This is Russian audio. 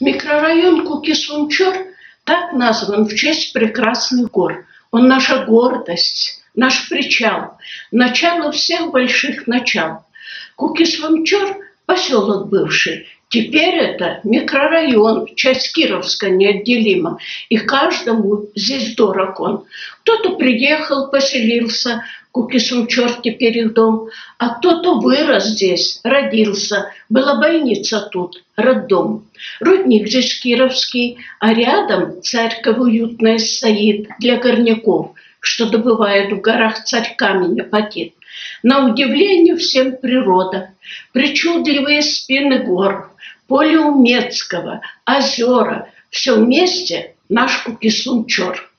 Микрорайон Кукисунчор так назван в честь прекрасных гор. Он наша гордость, наш причал, начало всех больших начал. Кукисунчор – поселок бывший, Теперь это микрорайон, часть Кировска неотделима, и каждому здесь дорог он. Кто-то приехал, поселился, Кукисум черт теперь их дом, а кто-то вырос здесь, родился, была больница тут, роддом. Рудник здесь Кировский, а рядом церковь уютная стоит для горняков, что добывают в горах царь камень апатит. На удивление всем природа, причудливые спины гор, поле Умецкого, озера, все вместе наш Кукисун-Чор.